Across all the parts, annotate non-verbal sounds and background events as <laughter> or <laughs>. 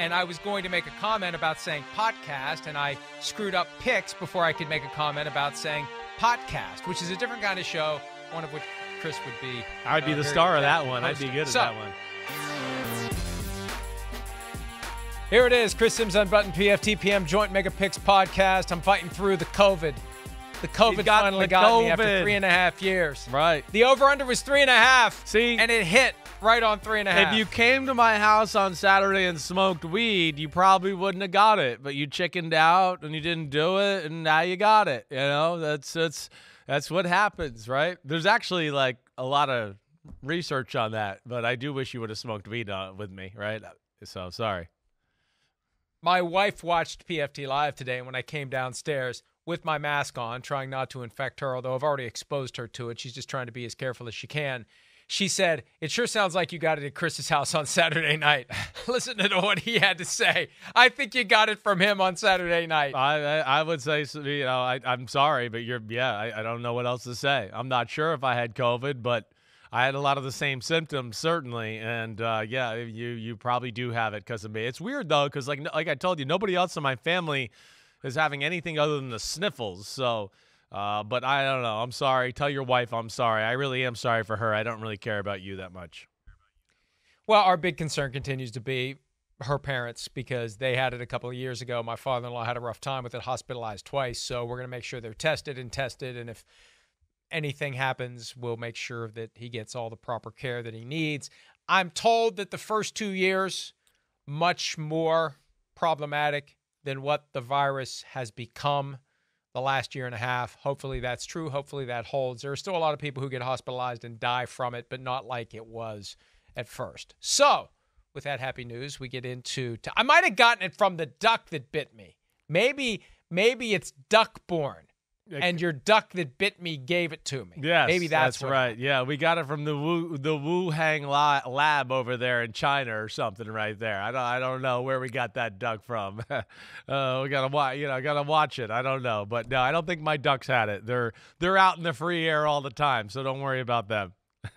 and I was going to make a comment about saying podcast, and I screwed up picks before I could make a comment about saying podcast, which is a different kind of show, one of which Chris would be. I'd be uh, the star of that at one. I'd be good at So, that one. Here it is, Chris Simms Unbuttoned PFT PM Joint Mega Picks podcast. I'm fighting through the COVID. The COVID got finally the got me after COVID. three and a half years. Right. The over under was three and a half. See? and it hit right on three and a half. If you came to my house on Saturday and smoked weed, you probably wouldn't have got it. But you chickened out and you didn't do it, and now you got it. You know, that's that's that's what happens, right? There's actually like a lot of research on that, but I do wish you would have smoked weed uh, with me, right? So sorry. My wife watched PFT Live today, and when I came downstairs with my mask on, trying not to infect her, although I've already exposed her to it, she's just trying to be as careful as she can. She said, It sure sounds like you got it at Chris's house on Saturday night. <laughs> Listen to what he had to say. I think you got it from him on Saturday night. I I, I would say, you know, I, I'm sorry, but you're yeah. I, I don't know what else to say. I'm not sure if I had COVID, but I had a lot of the same symptoms certainly, and uh, yeah, you you probably do have it because of me. It's weird though, because like like I told you, nobody else in my family is having anything other than the sniffles. So. Uh, but I don't know. I'm sorry. Tell your wife I'm sorry. I really am sorry for her. I don't really care about you that much. Well, our big concern continues to be her parents because they had it a couple of years ago. My father in law had a rough time with it, hospitalized twice. So we're going to make sure they're tested and tested. And if anything happens, we'll make sure that he gets all the proper care that he needs. I'm told that the first two years, much more problematic than what the virus has become the last year and a half. Hopefully that's true. Hopefully that holds. There are still a lot of people who get hospitalized and die from it, but not like it was at first. So, with that happy news, we get into. T- I might have gotten it from the duck that bit me. Maybe, maybe it's duck born, and your duck that bit me gave it to me. Yes, maybe that's, what- right. Yeah, we got it from the Wu the Wuhan la- lab over there in China or something right there. I don't I don't know where we got that duck from. <laughs> uh, we gotta watch. You know, gotta watch it. I don't know, but no, I don't think my ducks had it. They're they're out in the free air all the time, so don't worry about them. <laughs>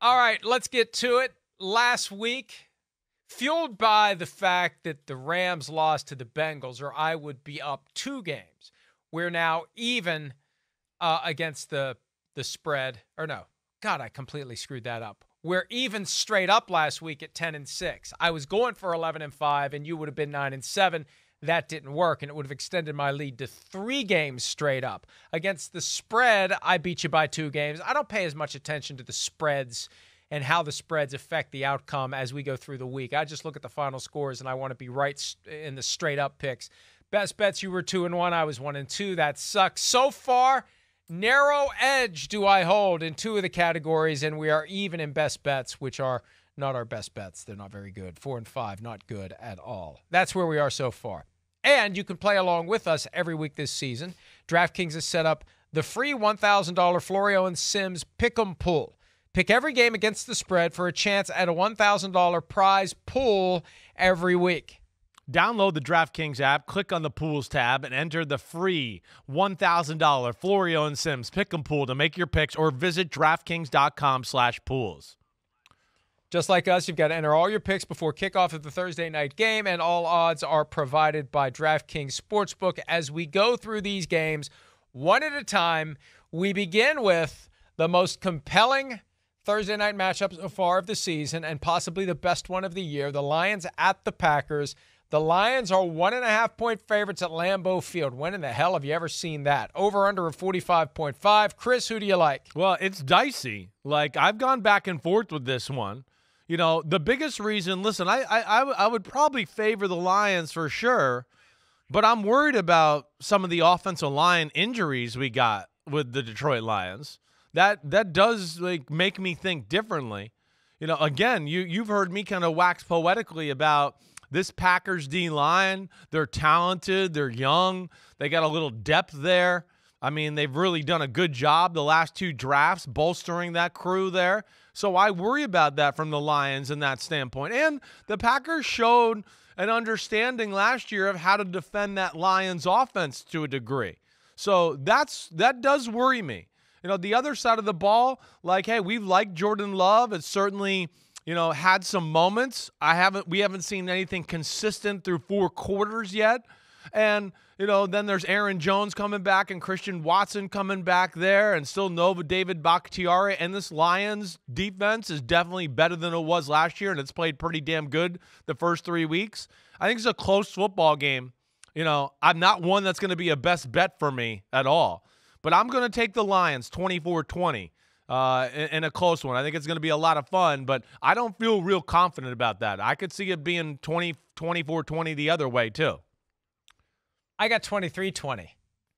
All right, let's get to it. Last week, fueled by the fact that the Rams lost to the Bengals, or I would be up two games. We're now even uh, against the the spread, or no, God, I completely screwed that up. We're even straight up last week at ten and six. I was going for eleven and five, and you would have been nine and seven. That didn't work, and it would have extended my lead to three games straight up. Against the spread, I beat you by two games. I don't pay as much attention to the spreads and how the spreads affect the outcome as we go through the week. I just look at the final scores, and I want to be right in the straight up picks. Best bets, you were two and one. I was one and two. That sucks. So far, narrow edge do I hold in two of the categories, and we are even in best bets, which are not our best bets. They're not very good. Four and five, not good at all. That's where we are so far. And you can play along with us every week this season. DraftKings has set up the free $1,000 Florio and Simms Pick'em Pool. Pick every game against the spread for a chance at a $1,000 prize pool every week. Download the DraftKings app, click on the pools tab, and enter the free $1,000 Florio and Simms Pick'em Pool to make your picks, or visit DraftKings.com/pools. Just like us, you've got to enter all your picks before kickoff of the Thursday night game, and all odds are provided by DraftKings Sportsbook. As we go through these games one at a time, we begin with the most compelling Thursday night matchup so far of the season, and possibly the best one of the year the Lions at the Packers. The Lions are one and a half point favorites at Lambeau Field. When in the hell have you ever seen that? Over under of 45.5. Chris, who do you like? Well, it's dicey. Like I've gone back and forth with this one. You know, the biggest reason. Listen, I I I would probably favor the Lions for sure, but I'm worried about some of the offensive line injuries we got with the Detroit Lions. That that does like make me think differently. You know, again, you you've heard me kind of wax poetically about this Packers D line. They're talented, they're young, they got a little depth there. I mean, they've really done a good job the last two drafts bolstering that crew there. So I worry about that from the Lions in that standpoint. And the Packers showed an understanding last year of how to defend that Lions offense to a degree. So that's that does worry me. You know, the other side of the ball, like, hey, we like Jordan Love. It's certainly, you know, had some moments. I haven't we haven't seen anything consistent through four quarters yet. And, you know, then there's Aaron Jones coming back and Christian Watson coming back there and still Nova David Bakhtiari. And this Lions defense is definitely better than it was last year, and it's played pretty damn good the first three weeks. I think it's a close football game. You know, I'm not one that's going to be a best bet for me at all, but I'm going to take the Lions 24 20 uh, in, in, a close one. I think it's going to be a lot of fun, but I don't feel real confident about that. I could see it being 20, 24 20 the other way, too. I got 23 20,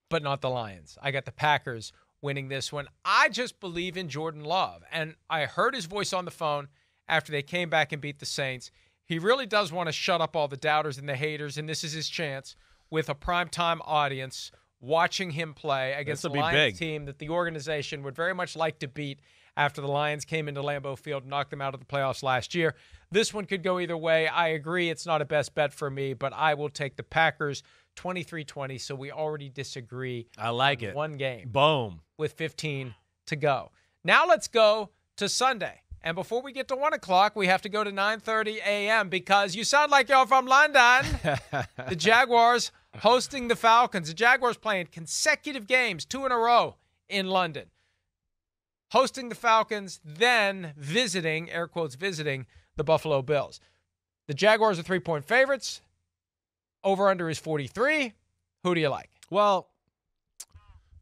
but not the Lions. I got the Packers winning this one. I just believe in Jordan Love. And I heard his voice on the phone after they came back and beat the Saints. He really does want to shut up all the doubters and the haters, and this is his chance with a primetime audience watching him play against the Lions big. team that the organization would very much like to beat after the Lions came into Lambeau Field and knocked them out of the playoffs last year. This one could go either way. I agree it's not a best bet for me, but I will take the Packers 23-20, so we already disagree. I like it. One game. Boom. With 15 to go. Now let's go to Sunday. And before we get to 1 o'clock, we have to go to 9.30 a.m. because you sound like you're from London. <laughs> the Jaguars hosting the Falcons. The Jaguars playing consecutive games, two in a row in London. Hosting the Falcons, then visiting, air quotes, visiting the Buffalo Bills. The Jaguars are three point favorites. Over under is 43. Who do you like? Well,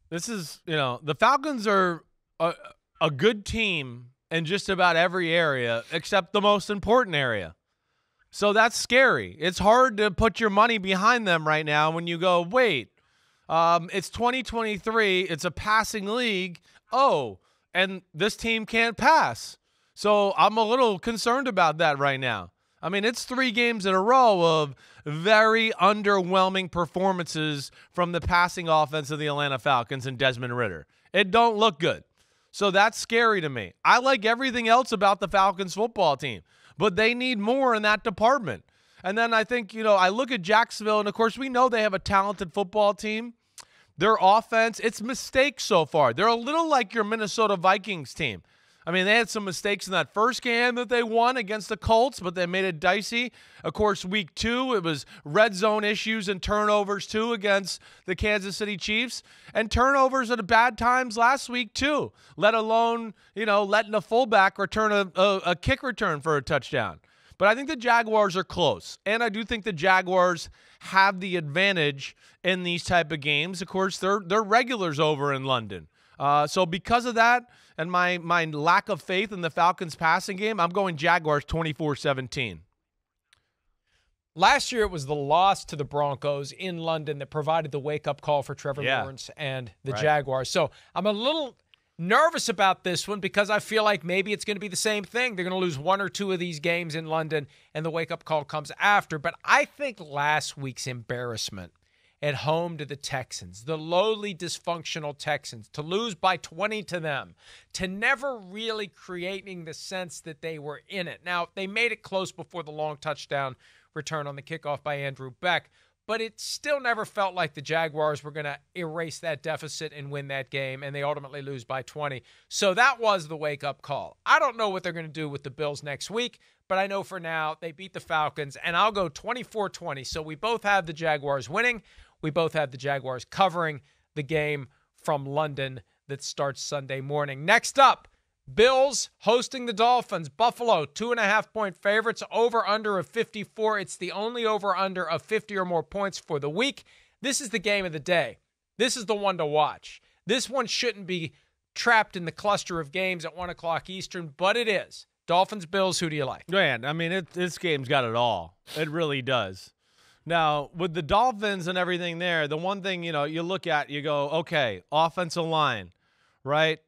this is, you know, the Falcons are a, a good team in just about every area except the most important area. So that's scary. It's hard to put your money behind them right now when you go, wait, um, it's 2023, it's a passing league. Oh, and this team can't pass. So I'm a little concerned about that right now. I mean, it's three games in a row of very underwhelming performances from the passing offense of the Atlanta Falcons and Desmond Ridder. It don't look good. So that's scary to me. I like everything else about the Falcons football team, but they need more in that department. And then I think, you know, I look at Jacksonville, and of course, we know they have a talented football team. Their offense, it's mistakes so far. They're a little like your Minnesota Vikings team. I mean, they had some mistakes in that first game that they won against the Colts, but they made it dicey. Of course, week two, it was red zone issues and turnovers too against the Kansas City Chiefs, and turnovers at bad times last week too, let alone, you know, letting a fullback return a, a, a kick return for a touchdown. But I think the Jaguars are close, and I do think the Jaguars have the advantage in these type of games. Of course, they're they're regulars over in London. Uh, so because of that and my my lack of faith in the Falcons passing game, I'm going Jaguars 24-17. Last year it was the loss to the Broncos in London that provided the wake-up call for Trevor yeah. Lawrence and the right. Jaguars. So I'm a little nervous about this one because I feel like maybe it's going to be the same thing. They're going to lose one or two of these games in London and the wake up call comes after. But I think last week's embarrassment at home to the Texans, the lowly dysfunctional Texans, to lose by 20 to them, to never really creating the sense that they were in it. Now, they made it close before the long touchdown return on the kickoff by Andrew Beck, but it still never felt like the Jaguars were going to erase that deficit and win that game, and they ultimately lose by 20. So that was the wake up call. I don't know what they're going to do with the Bills next week, but I know for now they beat the Falcons, and I'll go 24 20. So we both have the Jaguars winning. We both have the Jaguars covering the game from London that starts Sunday morning. Next up, Bills hosting the Dolphins. Buffalo, two and a half point favorites, over under of 54. It's the only over under of 50 or more points for the week. This is the game of the day. This is the one to watch. This one shouldn't be trapped in the cluster of games at one o'clock Eastern, but it is. Dolphins, Bills, who do you like? Man, I mean, it, this game's got it all. It really does. Now, with the Dolphins and everything there, the one thing, you know, you look at, you go, okay, offensive line, right?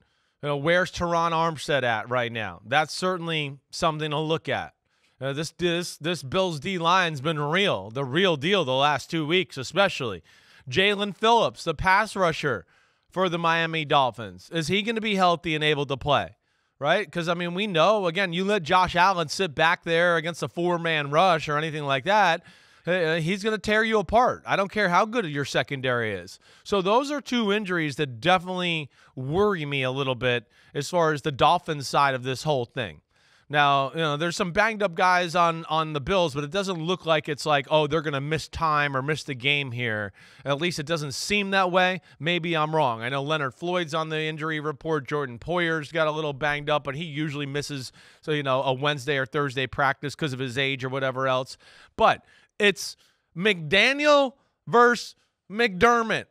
You know, where's Terron Armstead at right now? That's certainly something to look at. This this this Bills D line's been real, the real deal the last two weeks, especially. Jaelan Phillips, the pass rusher for the Miami Dolphins, is he going to be healthy and able to play? Right? Because I mean, we know again, you let Josh Allen sit back there against a four-man rush or anything like that, Uh, he's going to tear you apart. I don't care how good your secondary is. So those are two injuries that definitely worry me a little bit as far as the Dolphins side of this whole thing. Now, you know, there's some banged up guys on on the Bills, but it doesn't look like it's like, oh, they're going to miss time or miss the game here. At least it doesn't seem that way. Maybe I'm wrong. I know Leonard Floyd's on the injury report. Jordan Poyer's got a little banged up, but he usually misses so you know, a Wednesday or Thursday practice because of his age or whatever else. But it's McDaniel versus McDermott.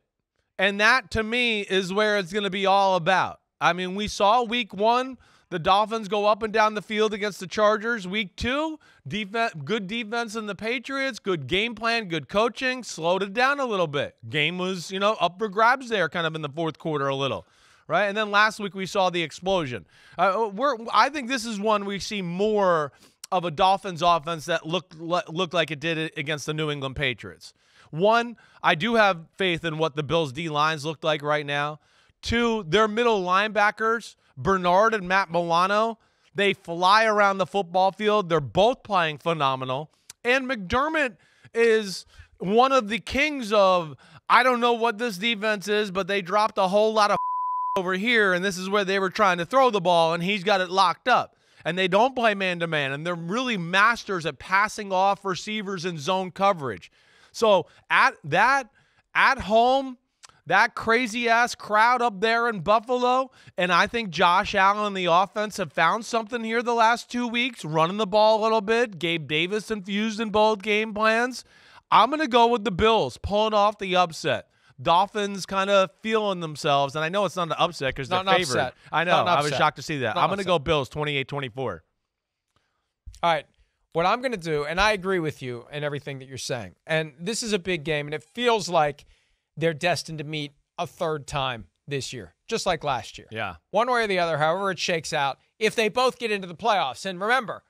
And that to me is where it's going to be all about. I mean, we saw week 1 the Dolphins go up and down the field against the Chargers. Week two, defense, good defense in the Patriots, good game plan, good coaching, slowed it down a little bit. Game was, you know, up for grabs there, kind of in the fourth quarter a little. Right, and then last week we saw the explosion. Uh, we're, I think this is one we see more of a Dolphins offense that looked looked like it did against the New England Patriots. One, I do have faith in what the Bills D lines look like right now. Two, their middle linebackers Bernard and Matt Milano. They fly around the football field. They're both playing phenomenal. And McDermott is one of the kings of I don't know what this defense is, but they dropped a whole lot of <laughs> over here, and this is where they were trying to throw the ball, and he's got it locked up. And they don't play man to man, and they're really masters at passing off receivers in zone coverage. So at that at home, that crazy ass crowd up there in Buffalo. And I think Josh Allen and the offense have found something here the last two weeks, running the ball a little bit. Gabe Davis infused in both game plans. I'm going to go with the Bills, pulling off the upset. Dolphins kind of feeling themselves. And I know it's not an upset because they're favored. Upset. I know. I was shocked to see that. Not I'm going to go Bills 28 24. All right. What I'm going to do, and I agree with you and everything that you're saying, and this is a big game, and it feels like – they're destined to meet a third time this year, just like last year. Yeah. One way or the other, however it shakes out, if they both get into the playoffs. And remember,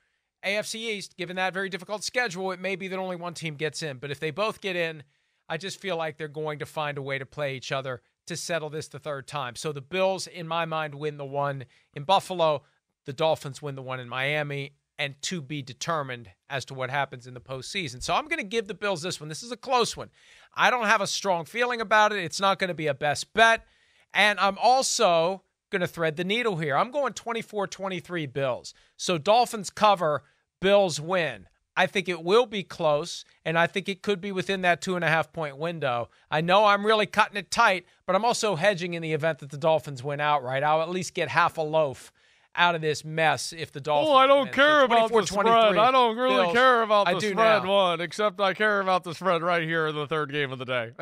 AFC East, given that very difficult schedule, it may be that only one team gets in. But if they both get in, I just feel like they're going to find a way to play each other to settle this the third time. So the Bills, in my mind, win the one in Buffalo. The Dolphins win the one in Miami and to be determined as to what happens in the postseason. So I'm going to give the Bills this one. This is a close one. I don't have a strong feeling about it. It's not going to be a best bet. And I'm also going to thread the needle here. I'm going 24 23 Bills. So Dolphins cover, Bills win. I think it will be close, and I think it could be within that two and a half point window. I know I'm really cutting it tight, but I'm also hedging in the event that the Dolphins win outright. I'll at least get half a loaf out of this mess if the Dolphins. Oh, I don't win. care so about the spread. I don't really Bills, care about the spread now. one, except I care about the spread right here in the third game of the day.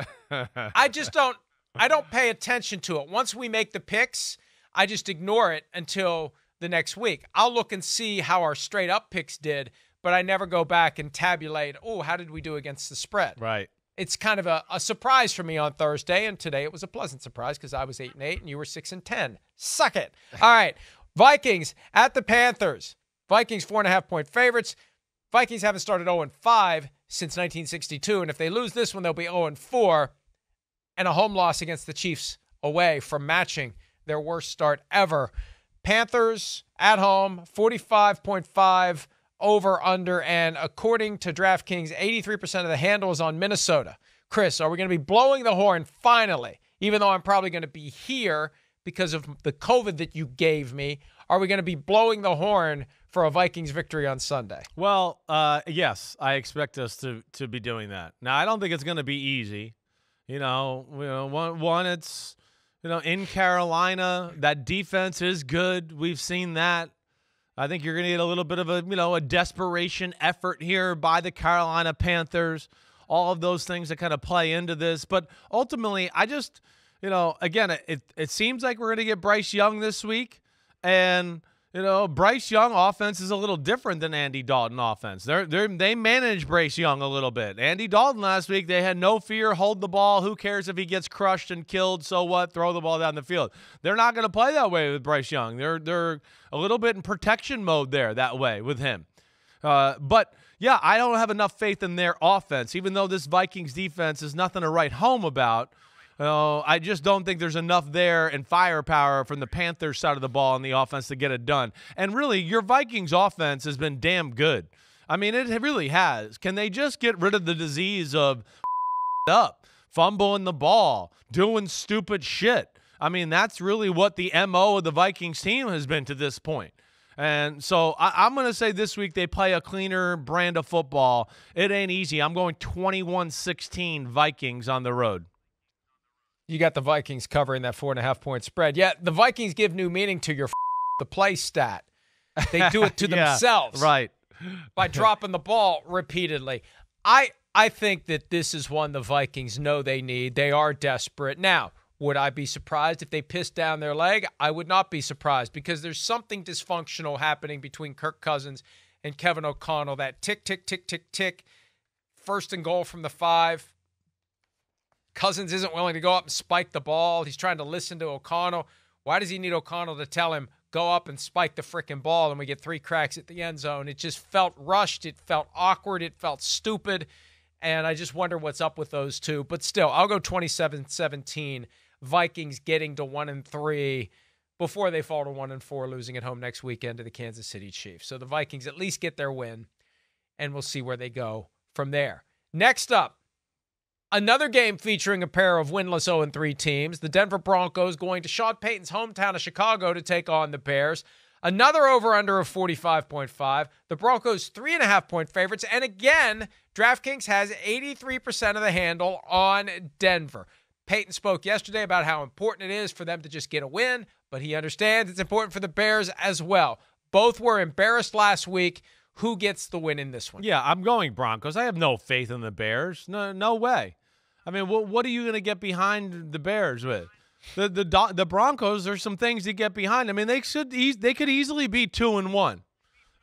I just don't. I don't pay attention to it. Once we make the picks, I just ignore it until the next week. I'll look and see how our straight up picks did, but I never go back and tabulate. Oh, how did we do against the spread? Right. It's kind of a, a surprise for me on Thursday, and today it was a pleasant surprise because I was eight and eight and you were six and ten. Suck it. <laughs> All right. Vikings at the Panthers. Vikings four and a half point favorites. Vikings haven't started 0 and 5 since 1962, and if they lose this one, they'll be 0 and 4, and a home loss against the Chiefs away from matching their worst start ever. Panthers at home, 45.5 over under, and according to DraftKings, 83% of the handle is on Minnesota. Chris, are we going to be blowing the horn finally? Even though I'm probably going to be here because of the COVID that you gave me? Are we going to be blowing the horn for a Vikings victory on Sunday? Well, uh, yes, I expect us to to be doing that. Now, I don't think it's going to be easy. You know, you know, one, one it's you know in Carolina that defense is good. We've seen that. I think you're going to get a little bit of a you know a desperation effort here by the Carolina Panthers. All of those things that kind of play into this, but ultimately, I just you know, again, it it seems like we're going to get Bryce Young this week, and you know, Bryce Young offense is a little different than Andy Dalton offense. They're, they they manage Bryce Young a little bit. Andy Dalton last week, they had no fear, hold the ball. Who cares if he gets crushed and killed? So what? Throw the ball down the field. They're not going to play that way with Bryce Young. They're they're a little bit in protection mode there that way with him. Uh, but yeah, I don't have enough faith in their offense, even though this Vikings defense is nothing to write home about. Oh, I just don't think there's enough there and firepower from the Panthers side of the ball on the offense to get it done. And really, your Vikings offense has been damn good. I mean, it really has. Can they just get rid of the disease of <laughs> up, fumbling the ball, doing stupid shit? I mean, that's really what the MO of the Vikings team has been to this point. And so I, am going to say this week they play a cleaner brand of football. It ain't easy. I'm going 21 16 Vikings on the road. You got the Vikings covering that four and a half point spread. Yeah, the Vikings give new meaning to your the play stat. They do it to <laughs> yeah, themselves. Right. By dropping the ball repeatedly. I I think that this is one the Vikings know they need. They are desperate. Now, would I be surprised if they pissed down their leg? I would not be surprised because there's something dysfunctional happening between Kirk Cousins and Kevin O'Connell. That tick, tick, tick, tick, tick. First and goal from the five. Cousins isn't willing to go up and spike the ball. He's trying to listen to O'Connell. Why does he need O'Connell to tell him, go up and spike the freaking ball and we get three cracks at the end zone? It just felt rushed. It felt awkward. It felt stupid. And I just wonder what's up with those two. But still, I'll go 27 17 Vikings getting to one and three before they fall to one and four, losing at home next weekend to the Kansas City Chiefs. So the Vikings at least get their win, and we'll see where they go from there. Next up, another game featuring a pair of winless 0 3 teams. The Denver Broncos going to Sean Payton's hometown of Chicago to take on the Bears. Another over under of 45.5. The Broncos, three and a half point favorites. And again, DraftKings has 83% of the handle on Denver. Payton spoke yesterday about how important it is for them to just get a win, but he understands it's important for the Bears as well. Both were embarrassed last week. Who gets the win in this one? Yeah, I'm going Broncos. I have no faith in the Bears. No, no way. I mean, what, what are you going to get behind the Bears with? The the the Broncos. There's some things to get behind. I mean, they should they could easily be two and one,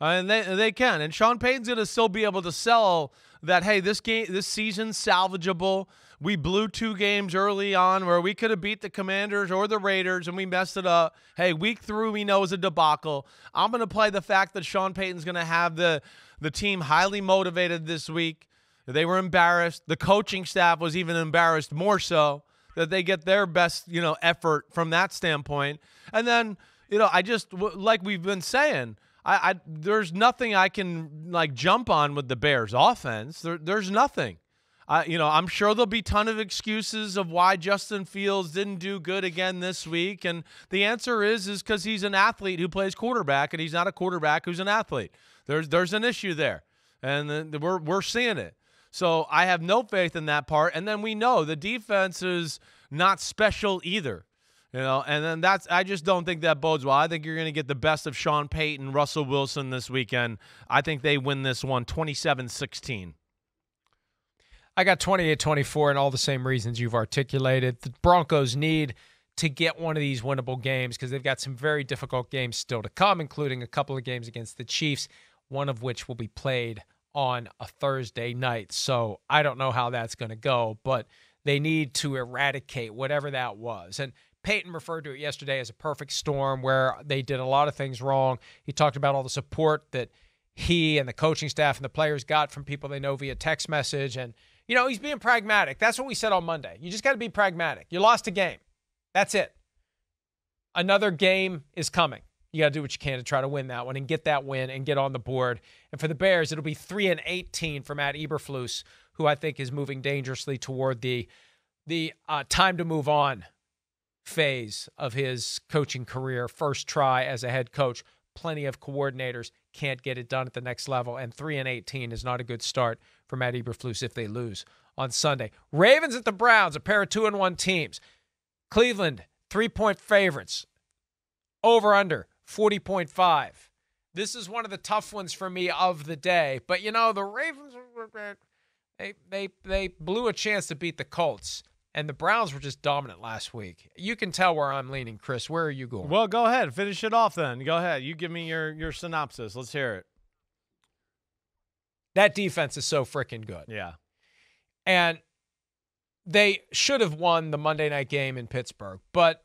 uh, and they they can. And Sean Payton's going to still be able to sell that. Hey, this game, this season's salvageable. We blew two games early on where we could have beat the Commanders or the Raiders and we messed it up. Hey, week through we know is a debacle. I'm going to play the fact that Sean Payton's going to have the the team highly motivated this week. They were embarrassed. The coaching staff was even embarrassed more so that they get their best, you know, effort from that standpoint. And then, you know, I just like we've been saying, I, I there's nothing I can like jump on with the Bears offense. There, there's nothing. Uh, you know, I'm sure there'll be ton of excuses of why Justin Fields didn't do good again this week, and the answer is is because he's an athlete who plays quarterback, and he's not a quarterback who's an athlete. There's there's an issue there, and we're we're seeing it. So I have no faith in that part. And then we know the defense is not special either. You know, and then that's I just don't think that bodes well. I think you're going to get the best of Sean Payton, Russell Wilson this weekend. I think they win this one 27-16. I got 28 24 and all the same reasons you've articulated. The Broncos need to get one of these winnable games because they've got some very difficult games still to come, including a couple of games against the Chiefs, one of which will be played on a Thursday night. So I don't know how that's going to go, but they need to eradicate whatever that was. And Payton referred to it yesterday as a perfect storm where they did a lot of things wrong. He talked about all the support that he and the coaching staff and the players got from people they know via text message and you know, he's being pragmatic. That's what we said on Monday. You just got to be pragmatic. You lost a game. That's it. Another game is coming. You got to do what you can to try to win that one and get that win and get on the board. And for the Bears, it'll be 3 and 18 for Matt Eberflus, who I think is moving dangerously toward the the uh, time to move on phase of his coaching career. First try as a head coach. Plenty of coordinators can't get it done at the next level, and 3 and 18 is not a good start for Matt Eberflus if they lose on Sunday. Ravens at the Browns, a pair of two and one teams. Cleveland, three point favorites. Over under 40.5. This is one of the tough ones for me of the day. But you know, the Ravens they they they blew a chance to beat the Colts. And the Browns were just dominant last week. You can tell where I'm leaning, Chris. Where are you going? Well, go ahead. Finish it off then. Go ahead. You give me your your synopsis. Let's hear it. That defense is so freaking good. Yeah. And they should have won the Monday night game in Pittsburgh, but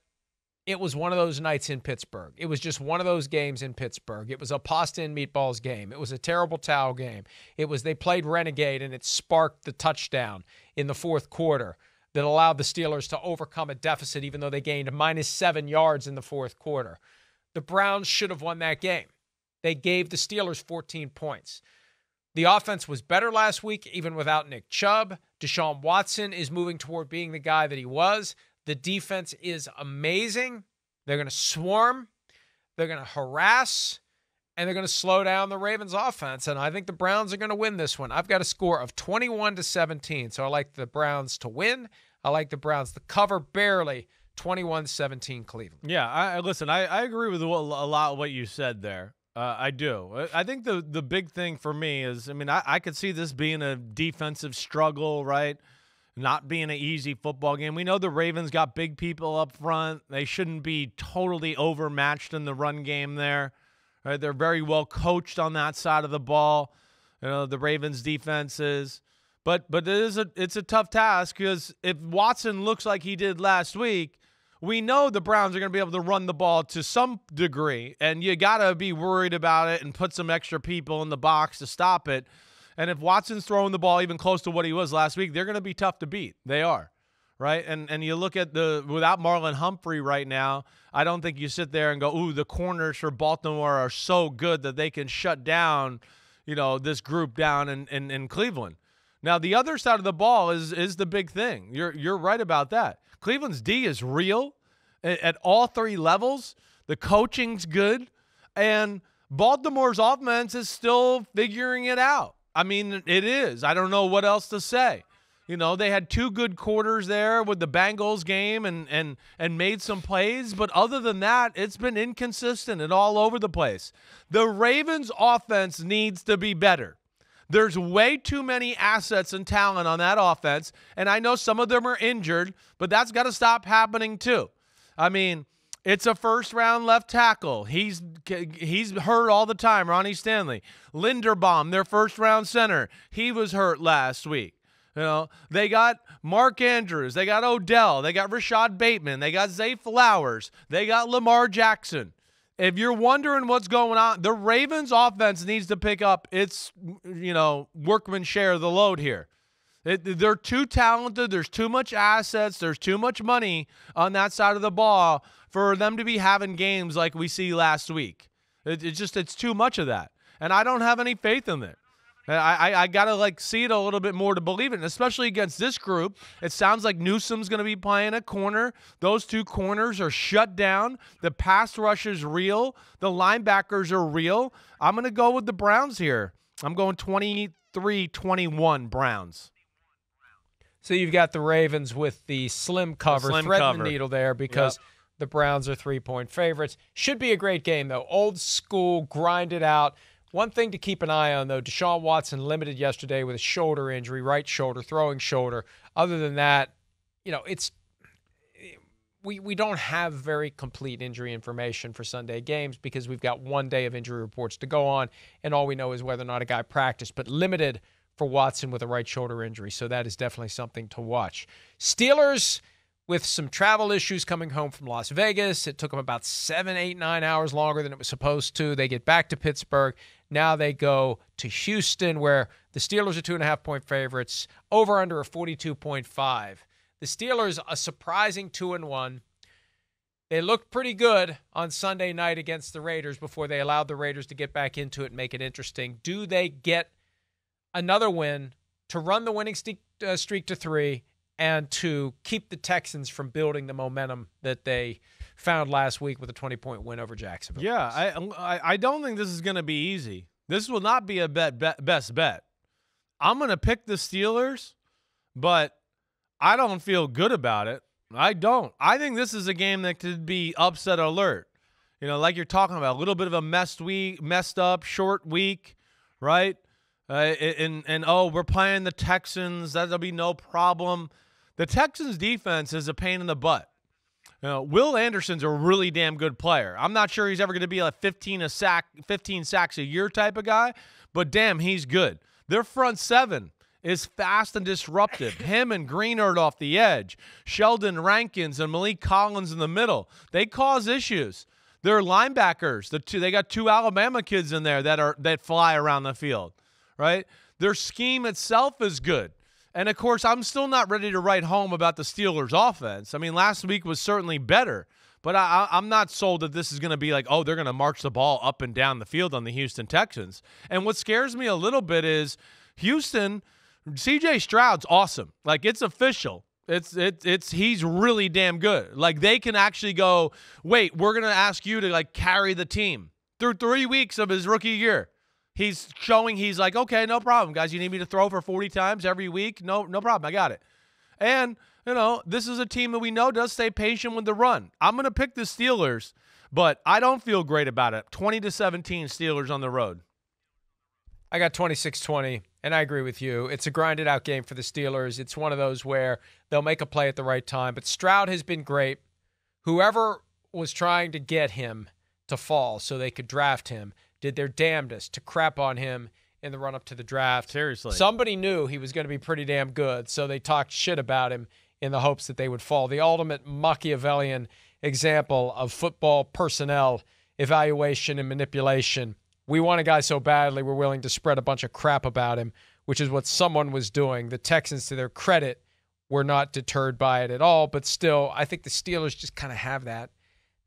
it was one of those nights in Pittsburgh. It was just one of those games in Pittsburgh. It was a pasta and meatballs game. It was a terrible towel game. It was they played renegade and it sparked the touchdown in the fourth quarter that allowed the Steelers to overcome a deficit even though they gained minus 7 yards in the fourth quarter. The Browns should have won that game. They gave the Steelers 14 points. The offense was better last week, even without Nick Chubb. Deshaun Watson is moving toward being the guy that he was. The defense is amazing. They're going to swarm, they're going to harass, and they're going to slow down the Ravens offense. And I think the Browns are going to win this one. I've got a score of 21 to 17. So I like the Browns to win. I like the Browns to cover barely 21 17 Cleveland. Yeah, I listen, I, I agree with a lot of what you said there. Uh, I do. I think the the big thing for me is, I mean, I, I could see this being a defensive struggle, right? Not being an easy football game. We know the Ravens got big people up front. They shouldn't be totally overmatched in the run game there. Right? They're very well coached on that side of the ball. You know, the Ravens defenses. But but it is a it's a tough task because if Watson looks like he did last week, we know the Browns are going to be able to run the ball to some degree, and you got to be worried about it and put some extra people in the box to stop it. And if Watson's throwing the ball even close to what he was last week, they're going to be tough to beat. They are, right? And and you look at the without Marlon Humphrey right now, I don't think you sit there and go, "Ooh, the corners for Baltimore are so good that they can shut down, you know, this group down in in, in Cleveland." Now, the other side of the ball is is the big thing. You're you're right about that. Cleveland's D is real at all three levels. The coaching's good, and Baltimore's offense is still figuring it out. I mean, it is. I don't know what else to say. You know, they had two good quarters there with the Bengals game and and and made some plays, but other than that, it's been inconsistent and all over the place. The Ravens offense needs to be better. There's way too many assets and talent on that offense, and I know some of them are injured, but that's got to stop happening too. I mean, it's a first round left tackle. He's he's hurt all the time. Ronnie Stanley, Linderbaum, their first round center. He was hurt last week. You know, they got Mark Andrews, they got Odell, they got Rashod Bateman, they got Zay Flowers, they got Lamar Jackson if you're wondering what's going on, the Ravens offense needs to pick up its, you know, workman share of the load here. It, they're too talented. There's too much assets. There's too much money on that side of the ball for them to be having games like we see last week. It, it's just it's too much of that, and I don't have any faith in it. I, I, I got to like see it a little bit more to believe it, and especially against this group. It sounds like Newsome's going to be playing a corner. Those two corners are shut down. The pass rush is real. The linebackers are real. I'm going to go with the Browns here. I'm going 23 21 Browns. So you've got the Ravens with the slim cover, the slim threading cover. the needle there because Yep. The Browns are three point favorites. Should be a great game, though. Old school, grind it out. One thing to keep an eye on, though, Deshaun Watson limited yesterday with a shoulder injury, right shoulder, throwing shoulder. Other than that, you know, it's we we don't have very complete injury information for Sunday games because we've got one day of injury reports to go on, and all we know is whether or not a guy practiced, but limited for Watson with a right shoulder injury. So that is definitely something to watch. Steelers with some travel issues coming home from Las Vegas. It took them about seven, eight, nine hours longer than it was supposed to. They get back to Pittsburgh. Now they go to Houston, where the Steelers are two and a half point favorites, over under a 42.5. The Steelers, a surprising two and one. They looked pretty good on Sunday night against the Raiders before they allowed the Raiders to get back into it and make it interesting. Do they get another win to run the winning streak, uh, streak to three and to keep the Texans from building the momentum that they found last week with a 20 point win over Jacksonville? Yeah, I, I don't think this is going to be easy. This will not be a bet, bet best bet. I'm going to pick the Steelers, but I don't feel good about it. I don't. I think this is a game that could be upset alert. You know, like you're talking about, a little bit of a messed week, messed up, short week, right? Uh, and and oh, we're playing the Texans. That'll be no problem. The Texans defense is a pain in the butt. You know, Will Anderson's a really damn good player. I'm not sure he's ever going to be a 15 a sack, 15 sacks a year type of guy, but damn, he's good. Their front seven is fast and disruptive. <laughs> Him and Greenard off the edge, Sheldon Rankins and Maliek Collins in the middle. They cause issues. They're linebackers. The two they got two Alabama kids in there that are that fly around the field, right? Their scheme itself is good. And of course, I'm still not ready to write home about the Steelers' offense. I mean, last week was certainly better, but I, am not sold that this is going to be like, oh, they're going to march the ball up and down the field on the Houston Texans. And what scares me a little bit is Houston, CJ Stroud's awesome. Like, it's official. It's it's it's he's really damn good. Like they can actually go, wait, we're gonna ask you to like carry the team through three weeks of his rookie year. He's showing he's like, okay, no problem, guys. You need me to throw for 40 times every week? No, no problem. I got it. And, you know, this is a team that we know does stay patient with the run. I'm going to pick the Steelers, but I don't feel great about it. 20 to 17 Steelers on the road. I got 26 20, and I agree with you. It's a grinded out game for the Steelers. It's one of those where they'll make a play at the right time, but Stroud has been great. Whoever was trying to get him to fall so they could draft him did their damnedest to crap on him in the run up to the draft. Seriously. Somebody knew he was going to be pretty damn good, so they talked shit about him in the hopes that they would fall. The ultimate Machiavellian example of football personnel evaluation and manipulation we want a guy so badly we're willing to spread a bunch of crap about him, which is what someone was doing. The Texans, to their credit, were not deterred by it at all. But still, I think the Steelers just kind of have that.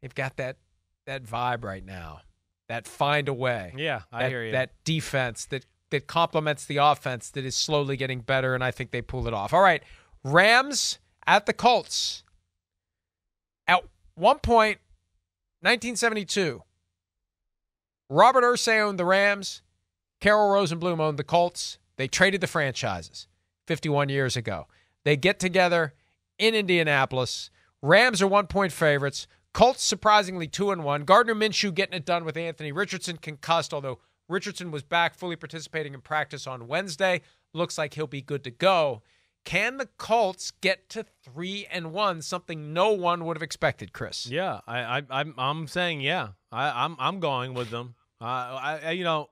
They've got that that vibe right now. That find a way. Yeah, I that, hear you. That defense that that complements the offense that is slowly getting better, and I think they pull it off. All right, Rams at the Colts. At one point, 1972, Robert Irsay owned the Rams. Carroll Rosenbloom owned the Colts. They traded the franchises 51 years ago. They get together in Indianapolis. Rams are one point favorites. Colts surprisingly two and one. Gardner Minshew getting it done with Anthony Richardson concussed, although Richardson was back fully participating in practice on Wednesday. Looks like he'll be good to go. Can the Colts get to three and one? Something no one would have expected, Chris. Yeah, I, I I'm I'm saying yeah. I, I'm I'm going with them. Uh, I, you know,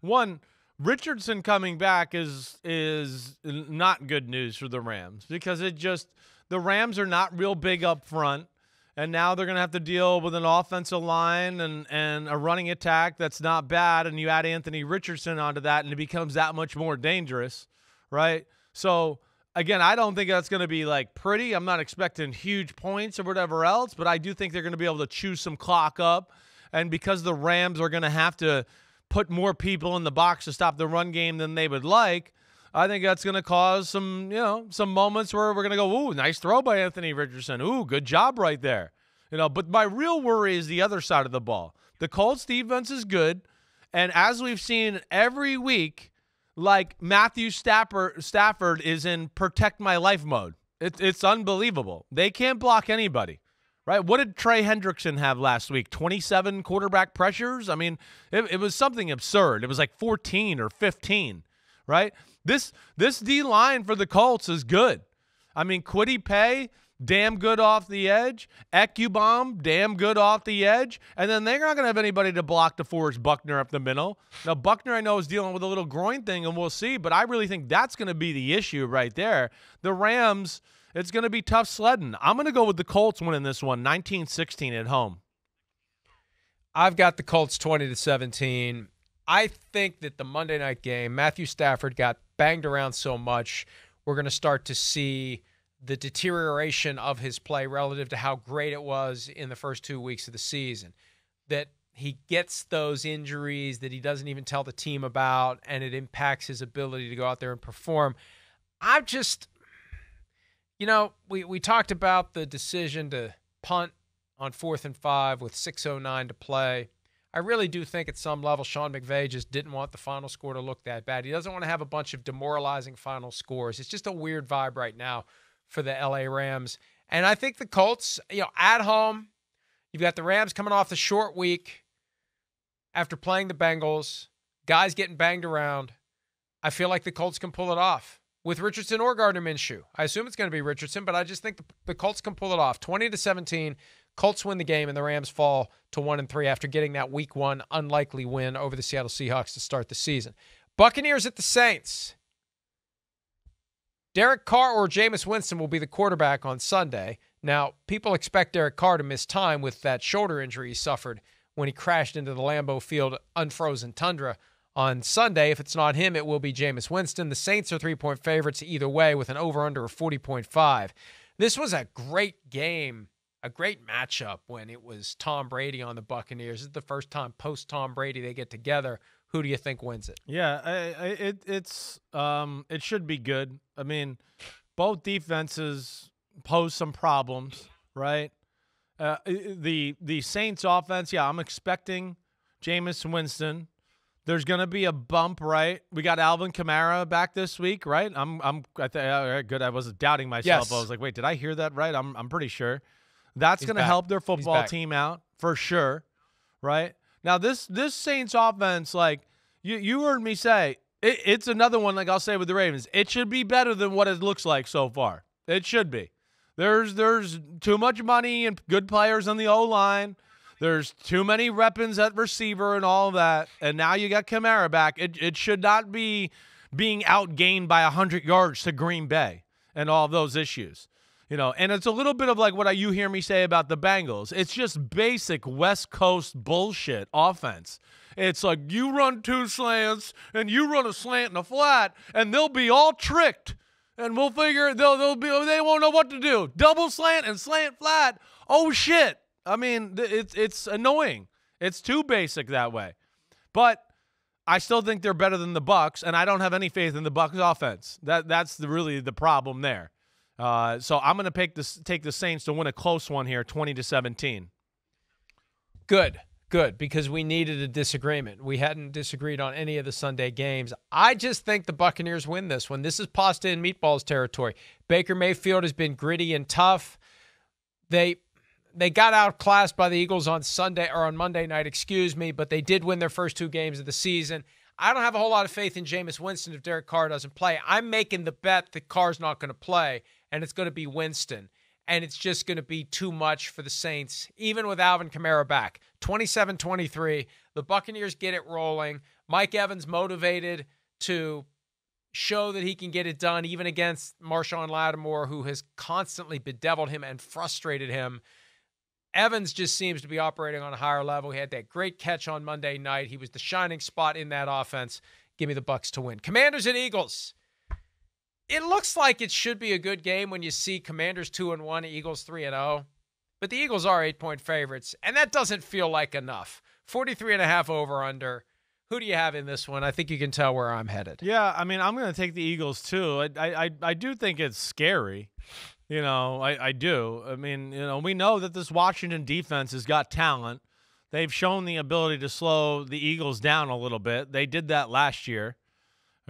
one Richardson coming back is is not good news for the Rams because it just the Rams are not real big up front, and now they're going to have to deal with an offensive line and and a running attack that's not bad, and you add Anthony Richardson onto that, and it becomes that much more dangerous, right? So again, I don't think that's going to be like pretty. I'm not expecting huge points or whatever else, but I do think they're going to be able to chew some clock up and because the Rams are going to have to put more people in the box to stop the run game than they would like, I think that's going to cause some, you know, some moments where we're going to go, "Ooh, nice throw by Anthony Richardson. Ooh, good job right there." You know, but my real worry is the other side of the ball. The Colts defense is good, and as we've seen every week, like Matthew Stafford, Stafford is in protect my life mode. It, it's unbelievable. They can't block anybody right? What did Trey Hendrickson have last week? 27 quarterback pressures? I mean, it, it, was something absurd. It was like 14 or 15, right? This this D line for the Colts is good. I mean, Kwity Paye, damn good off the edge. Ebukam, damn good off the edge. And then they're not going to have anybody to block DeForest Buckner up the middle. Now, Buckner, I know, is dealing with a little groin thing, and we'll see, but I really think that's going to be the issue right there. The Rams – it's going to be tough sledding. I'm going to go with the Colts winning this one, 19-16 at home. I've got the Colts 20 to 17. I think that the Monday night game, Matthew Stafford got banged around so much, we're going to start to see the deterioration of his play relative to how great it was in the first two weeks of the season. That he gets those injuries that he doesn't even tell the team about, and it impacts his ability to go out there and perform. I'm just you know, we, we talked about the decision to punt on fourth and five with 6.09 to play. I really do think at some level Sean McVay just didn't want the final score to look that bad. He doesn't want to have a bunch of demoralizing final scores. It's just a weird vibe right now for the LA Rams. And I think the Colts, you know, at home, you've got the Rams coming off the short week after playing the Bengals, guys getting banged around. I feel like the Colts can pull it off with Richardson or Gardner Minshew. I assume it's going to be Richardson, but I just think the, the, Colts can pull it off. 20 to 17, Colts win the game and the Rams fall to 1 and 3 after getting that week 1 unlikely win over the Seattle Seahawks to start the season. Buccaneers at the Saints. Derek Carr or Jameis Winston will be the quarterback on Sunday. Now, people expect Derek Carr to miss time with that shoulder injury he suffered when he crashed into the Lambeau Field unfrozen tundra on Sunday. If it's not him, it will be Jameis Winston. The Saints are three point favorites either way with an over under of 40.5. This was a great game, a great matchup when it was Tom Brady on the Buccaneers. This is the first time post Tom Brady they get together. Who do you think wins it? Yeah, I, I, it it's um it should be good. I mean, both defenses pose some problems, right? Uh, the the Saints offense, yeah, I'm expecting Jameis Winston. There's going to be a bump, right? We got Alvin Kamara back this week, right? I'm, I'm, I right, good. I was doubting myself. Yes. I was like, wait, did I hear that right? I'm, I'm pretty sure. That's going to help their football team out for sure, right? Now this, this Saints offense, like you, you heard me say, it, it's another one. Like I'll say with the Ravens, it should be better than what it looks like so far. It should be. There's, there's too much money and good players on the O line. There's too many weapons at receiver and all that. And now you got Kamara back. It, it should not be being outgained by 100 yards to Green Bay and all those issues. You know, and it's a little bit of like what you hear me say about the Bengals. It's just basic West Coast bullshit offense. It's like you run two slants and you run a slant and a flat, and they'll be all tricked. And we'll figure they'll they'll be they won't know what to do. Double slant and slant flat. Oh shit. I mean, it's it's annoying. It's too basic that way. But I still think they're better than the Bucks, and I don't have any faith in the Bucks offense. That that's the, really the problem there. Uh, so I'm going to take this take the Saints to win a close one here, 20 to 17. Good, good, because we needed a disagreement. We hadn't disagreed on any of the Sunday games. I just think the Buccaneers win this one. This is pasta and meatballs territory. Baker Mayfield has been gritty and tough. They they got outclassed by the Eagles on Sunday or on Monday night, excuse me, but they did win their first two games of the season. I don't have a whole lot of faith in Jameis Winston if Derek Carr doesn't play. I'm making the bet that Carr's not going to play, and it's going to be Winston. And it's just going to be too much for the Saints, even with Alvin Kamara back. 27 23. The Buccaneers get it rolling. Mike Evans motivated to show that he can get it done, even against Marshon Lattimore, who has constantly bedeviled him and frustrated him. Evans just seems to be operating on a higher level. He had that great catch on Monday night. He was the shining spot in that offense. Give me the Bucks to win. Commanders and Eagles. It looks like it should be a good game when you see Commanders 2 and 1, Eagles 3 and 0. But the Eagles are 8-point favorites, and that doesn't feel like enough. 43 and a half over under. Who do you have in this one? I think you can tell where I'm headed. Yeah, I mean, I'm going to take the Eagles too. I, I, I, do think it's scary. You know, I, I do. I mean, you know, we know that this Washington defense has got talent. They've shown the ability to slow the Eagles down a little bit. They did that last year.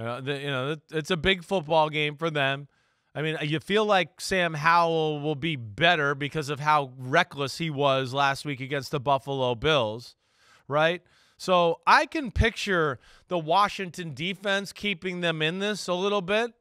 Uh, the, you know, it's a big football game for them. I mean, you feel like Sam Howell will be better because of how reckless he was last week against the Buffalo Bills, right? So I can picture the Washington defense keeping them in this a little bit.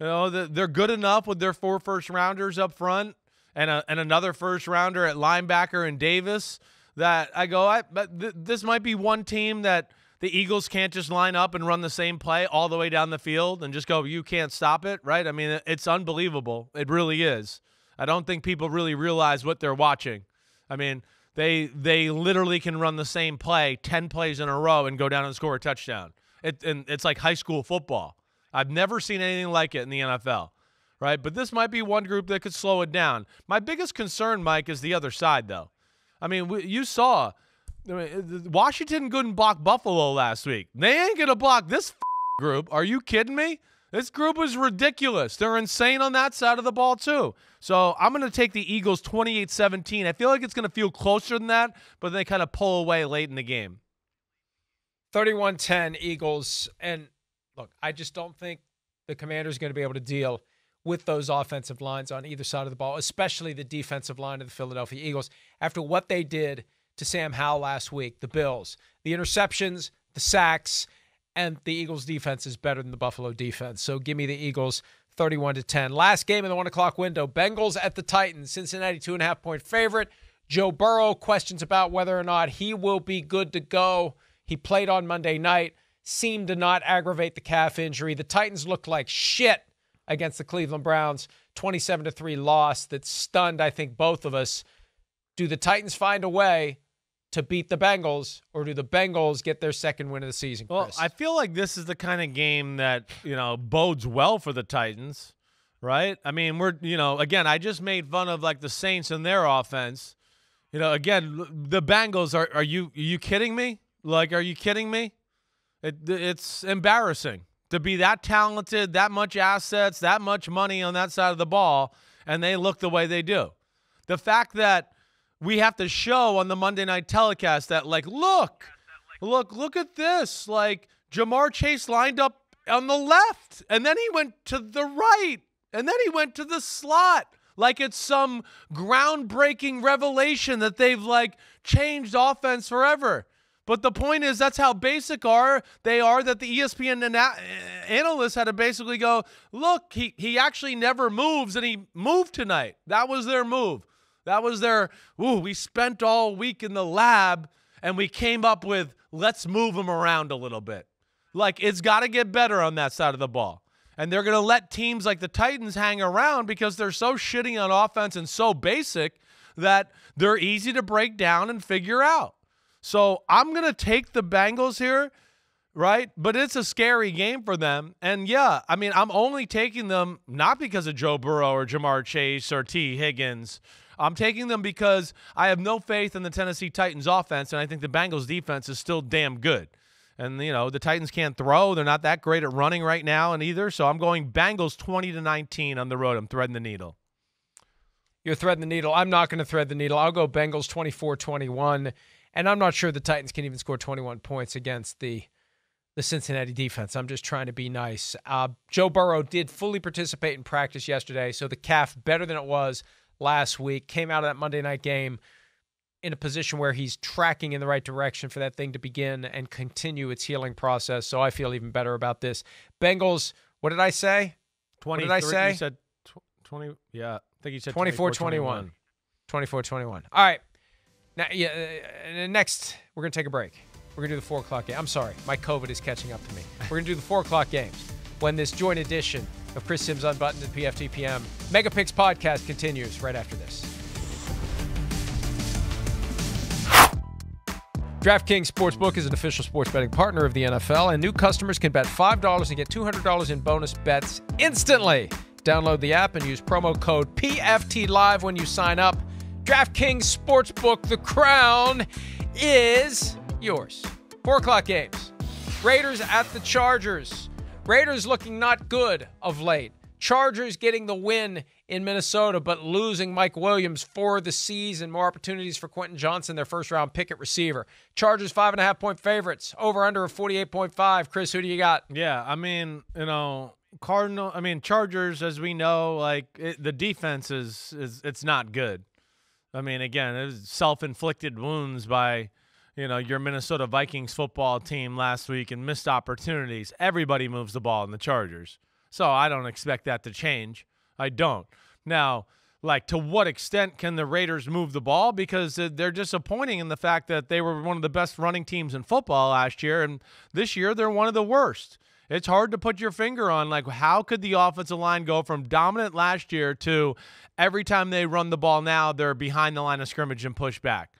You know, they're good enough with their four first rounders up front and a, and another first rounder at linebacker and Davis that I go, I, but th- this might be one team that the Eagles can't just line up and run the same play all the way down the field and just go, you can't stop it, right? I mean, it's unbelievable. It really is. I don't think people really realize what they're watching. I mean, they they literally can run the same play 10 plays in a row and go down and score a touchdown. It, and it's like high school football. I've never seen anything like it in the NFL, right? But this might be one group that could slow it down. My biggest concern, Mike, is the other side, though. I mean, you saw I mean, uh, Washington couldn't block Buffalo last week. They ain't gonna block this group. Are you kidding me? This group is ridiculous. They're insane on that side of the ball, too. So I'm going to take the Eagles 28 17. I feel like it's going to feel closer than that, but they kind of pull away late in the game. 31 10 Eagles. And look, I just don't think the commander's going to be able to deal with those offensive lines on either side of the ball, especially the defensive line of the Philadelphia Eagles. After what they did to Sam Howell last week, the Bills, the interceptions, the sacks, and the Eagles defense is better than the Buffalo defense. So give me the Eagles 31 to 10. Last game in the one o'clock window Bengals at the Titans. Cincinnati, two and a half point favorite. Joe Burrow, questions about whether or not he will be good to go. He played on Monday night, seemed to not aggravate the calf injury. The Titans looked like shit against the Cleveland Browns. 27 to 3 loss that stunned, I think, both of us. Do the Titans find a way to beat the Bengals, or do the Bengals get their second win of the season? Well, I feel like this is the kind of game that, you know, bodes well for the Titans, right? I mean, we're, you know, again, I just made fun of like the Saints and their offense. You know, again, the Bengals are are you are you kidding me? Like are you kidding me? It it's embarrassing to be that talented, that much assets, that much money on that side of the ball and they look the way they do. The fact that we have to show on the Monday night telecast that like look, Look, look at this. Like Ja'Marr Chase lined up on the left, and then he went to the right, and then he went to the slot. Like it's some groundbreaking revelation that they've like changed offense forever. But the point is, that's how basic are they are that the ESPN ana- eh, analysts had to basically go, look, he he actually never moves, and he moved tonight. That was their move. That was their. Ooh, we spent all week in the lab, and we came up with let's move them around a little bit. Like it's got to get better on that side of the ball. And they're going to let teams like the Titans hang around because they're so shitty on offense and so basic that they're easy to break down and figure out. So I'm going to take the Bengals here, right? But it's a scary game for them. And yeah, I mean, I'm only taking them not because of Joe Burrow or Ja'Marr Chase or Tee Higgins. I'm taking them because I have no faith in the Tennessee Titans offense, and I think the Bengals defense is still damn good. And you know, the Titans can't throw. They're not that great at running right now and either. So I'm going Bengals 20 to 19 on the road. I'm threading the needle. You're threading the needle. I'm not going to thread the needle. I'll go Bengals 24-21. And I'm not sure the Titans can even score 21 points against the the Cincinnati defense. I'm just trying to be nice. Uh, Joe Burrow did fully participate in practice yesterday, so the calf better than it was last week. Came out of that Monday night game in a position where he's tracking in the right direction for that thing to begin and continue its healing process. So I feel even better about this. Bengals, what did I say? 20 did I say? You said tw- 20. Yeah, I think you said 24 21. 24 21. All right. Now, yeah, uh, next, we're going to take a break. We're going to do the 4 o'clock game. I'm sorry. My COVID is catching up to me. We're going to do the 4 o'clock games when this joint edition of Chris Simms Unbuttoned and PFTPM Mega Picks podcast continues right after this. DraftKings Sportsbook is an official sports betting partner of the NFL, and new customers can bet $5 and get $200 in bonus bets instantly. Download the app and use promo code PFT Live when you sign up. DraftKings Sportsbook, the crown is yours. Four o'clock games. Raiders at the Chargers. Raiders looking not good of late. Chargers getting the win in Minnesota, but losing Mike Williams for the season. More opportunities for Quentin Johnston, their first round pick at receiver. Chargers five and a half point favorites. Over under of 48.5. Chris, who do you got? Yeah, I mean, you know, Cardinal, I mean, Chargers, as we know, like it, the defense is, is, it's not good. I mean, again, it was self inflicted wounds by, you know, your Minnesota Vikings football team last week and missed opportunities. Everybody moves the ball in the Chargers. So I don't expect that to change. I don't. Now, like, to what extent can the Raiders move the ball? Because they're disappointing in the fact that they were one of the best running teams in football last year, and this year they're one of the worst. It's hard to put your finger on, like, how could the offensive line go from dominant last year to every time they run the ball now, they're behind the line of scrimmage and push back?